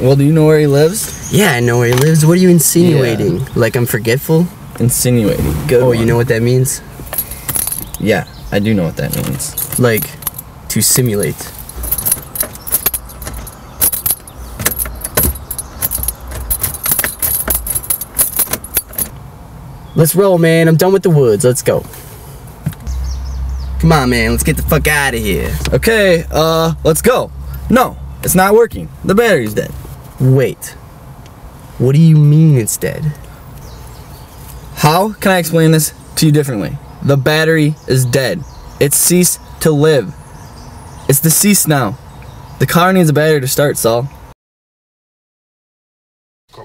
Well, do you know where he lives? Yeah, I know where he lives. What are you insinuating? Like I'm forgetful? Insinuating. Good. oh, one. you know what that means? Yeah, I do know what that means. Like to simulate. Let's roll, man. I'm done with the woods. Let's go. Come on, man. Let's get the fuck out of here. Okay, uh, let's go. No, it's not working. The battery's dead. Wait. What do you mean it's dead? How can I explain this to you differently? The battery is dead. It's ceased to live. It's deceased now. The car needs a battery to start, Saul.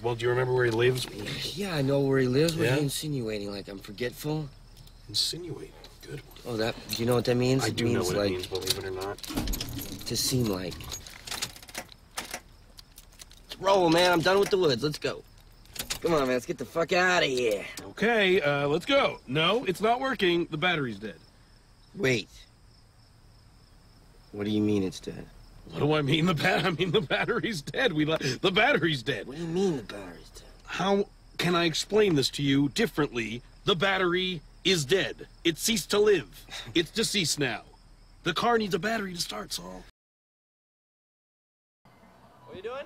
Well, do you remember where he lives? Yeah, I know where he lives. What Yeah? are you insinuating? Like I'm forgetful? Insinuate. Good one. Oh, that. Do you know what that means? I It do know what like it means, believe it or not. to seem like. Let's roll, man. I'm done with the woods. Let's go. Come on, man. Let's get the fuck out of here. Okay, uh, let's go. No, it's not working. The battery's dead. Wait. What do you mean it's dead? What do I mean? The bat? I mean the battery's dead. We le- the battery's dead. What do you mean the battery's dead? How can I explain this to you differently? The battery is dead. It ceased to live. It's deceased now. The car needs a battery to start, Saul. What are you doing?